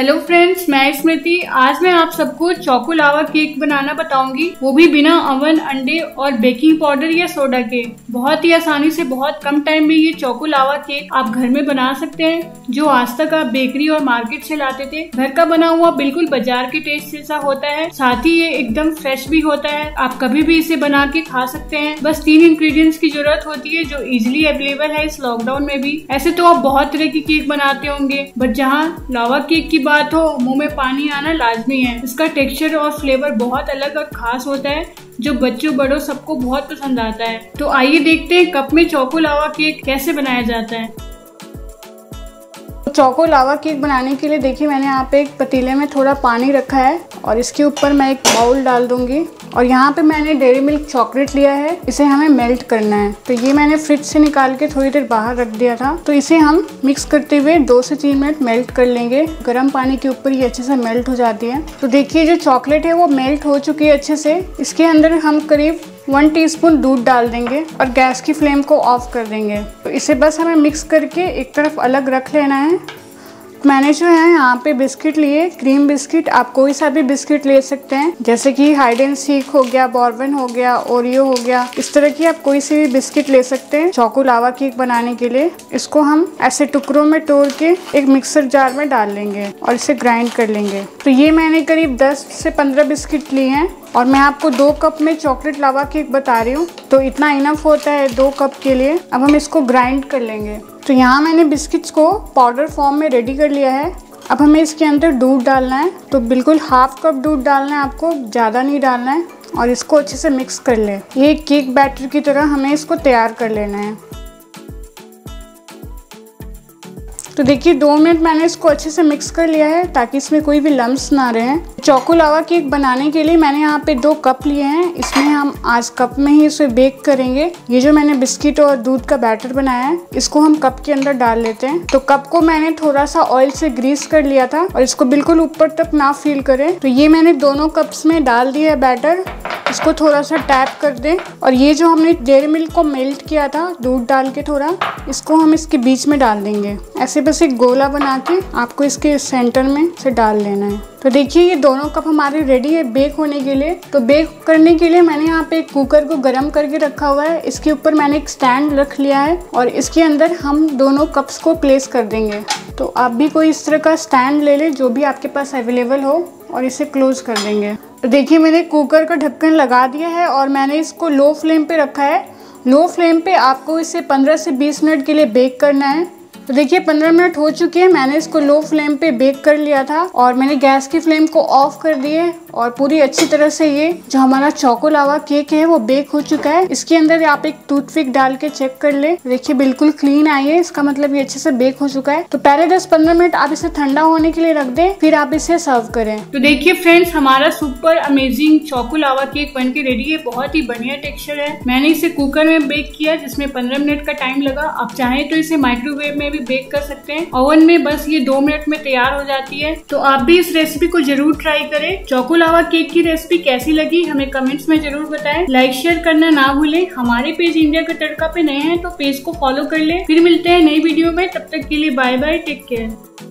Hello friends. Friends मैं स्मृति। आज मैं आप सबको चौको लावा केक बनाना बताऊँगी। वो भी बिना अवन अंडे और बेकिंग पाउडर या सोडा के। बहुत ही आसानी से बहुत कम टाइम में ये चौको लावा केक आप घर में बना सकते हैं, जो आज तक आप बेकरी और मार्केट से लाते थे। घर का बना हुआ बिल्कुल बाज़ार के टेस्ट जैसा होता है। साथ ही ये एकदम फ्रेश भी होता है। आप कभी भी इसे बना के खा सकते हैं। बस तीन इंग्रेडिएंट्स की ज़रूरत होती है, जो इजिली अवेलेबल है इस लॉकडाउन में भी। ऐसे तो आप बहुत तरह की केक बनाते होंगे बट जहाँ लावा केक की बात हो मुँह में पानी आना लाजमी है। इसका टेक्सचर और फ्लेवर बहुत अलग और खास होता है, जो बच्चों, बड़ों सबको बहुत पसंद आता है। तो आइए देखते हैं कप में चौको लावा केक कैसे बनाया जाता है। चौको लावा केक बनाने के लिए देखिए मैंने यहाँ पे एक पतीले में थोड़ा पानी रखा है और इसके ऊपर मैं एक बाउल डाल दूँगी। और यहाँ पे मैंने डेरी मिल्क चॉकलेट लिया है। इसे हमें मेल्ट करना है। तो ये मैंने फ्रिज से निकाल के थोड़ी देर बाहर रख दिया था। तो इसे हम मिक्स करते हुए दो से तीन मिनट मेल्ट कर लेंगे। गर्म पानी के ऊपर ये अच्छे से मेल्ट हो जाती है। तो देखिए जो चॉकलेट है वो मेल्ट हो चुकी है अच्छे से। इसके अंदर हम करीब वन टीस्पून दूध डाल देंगे और गैस की फ्लेम को ऑफ़ कर देंगे। तो इसे बस हमें मिक्स करके एक तरफ़ अलग रख लेना है। मैंने जो है यहाँ पे बिस्किट लिए, क्रीम बिस्किट, आप कोई सा भी बिस्किट ले सकते हैं। जैसे कि हाइड एंड सीक हो गया बॉर्बन हो गया ओरियो हो गया, इस तरह की आप कोई सी भी बिस्किट ले सकते हैं चौको लावा केक बनाने के लिए। इसको हम ऐसे टुकड़ों में तोड़ के एक मिक्सर जार में डाल लेंगे और इसे ग्राइंड कर लेंगे। तो ये मैंने करीब 10 से 15 बिस्किट लिए हैं। और मैं आपको दो कप में चॉकलेट लावा केक बता रही हूँ। तो इतना इनफ होता है दो कप के लिए। अब हम इसको ग्राइंड कर लेंगे। तो यहाँ मैंने बिस्किट्स को पाउडर फॉर्म में रेडी कर लिया है। अब हमें इसके अंदर दूध डालना है। तो बिल्कुल हाफ़ कप दूध डालना है आपको, ज़्यादा नहीं डालना है। और इसको अच्छे से मिक्स कर ले। ये केक बैटर की तरह हमें इसको तैयार कर लेना है। तो देखिए, दो मिनट मैंने इसको अच्छे से मिक्स कर लिया है ताकि इसमें कोई भी लम्ब ना रहे। चौको लावा केक बनाने के लिए मैंने यहाँ पे दो कप लिए हैं। इसमें हम आज कप में ही इसे बेक करेंगे। ये जो मैंने बिस्किट और दूध का बैटर बनाया है, इसको हम कप के अंदर डाल लेते हैं। तो कप को मैंने थोड़ा सा ऑयल से ग्रीस कर लिया था और इसको बिल्कुल ऊपर तक ना फील करें। तो ये मैंने दोनों कप्स में डाल दिया है बैटर इसको थोड़ा सा टैप कर दें। और ये जो हमने डेयरी मिल्क को मेल्ट किया था, दूध डाल के थोड़ा, इसको हम इसके बीच में डाल देंगे। ऐसे बस एक गोला बना के आपको इसके सेंटर में से डाल लेना है। तो देखिए, ये दोनों कप हमारे रेडी है बेक होने के लिए। तो बेक करने के लिए मैंने यहाँ पे एक कुकर को गर्म करके रखा हुआ है। इसके ऊपर मैंने एक स्टैंड रख लिया है और इसके अंदर हम दोनों कप्स को प्लेस कर देंगे। तो आप भी कोई इस तरह का स्टैंड ले लें, जो भी आपके पास अवेलेबल हो। और इसे क्लोज कर देंगे। तो देखिए, मैंने कुकर का ढक्कन लगा दिया है और मैंने इसको लो फ्लेम पे रखा है। लो फ्लेम पे आपको इसे 15 से 20 मिनट के लिए बेक करना है। तो देखिए, पंद्रह मिनट हो चुके हैं। मैंने इसको लो फ्लेम पे बेक कर लिया था और मैंने गैस की फ्लेम को ऑफ़ कर दिए और पूरी अच्छी तरह से ये जो हमारा चौको लावा केक है, वो बेक हो चुका है। इसके अंदर आप एक टूथपिक डाल के चेक कर ले। देखिए, बिल्कुल क्लीन आई है। इसका मतलब ये अच्छे से बेक हो चुका है। तो पहले दस पंद्रह मिनट आप इसे ठंडा होने के लिए रख दे, फिर आप इसे सर्व करें। तो देखिए, फ्रेंड्स, हमारा super amazing choco lava cake बन के रेडी है। बहुत ही बढ़िया टेक्सचर है। मैंने इसे कुकर में बेक किया, जिसमें पंद्रह मिनट का टाइम लगा। आप चाहे तो इसे माइक्रोवेव में भी भी बेक कर सकते हैं। ओवन में बस ये दो मिनट में तैयार हो जाती है। तो आप भी इस रेसिपी को ज़रूर ट्राई करें। चौको लावा केक की रेसिपी कैसी लगी, हमें कमेंट्स में ज़रूर बताएँ। लाइक शेयर करना ना भूलें। हमारे पेज इंडिया का तड़का पे नए हैं तो पेज को फॉलो कर ले। फिर मिलते हैं नई वीडियो में। तब तक के लिए बाय बाय टेक केयर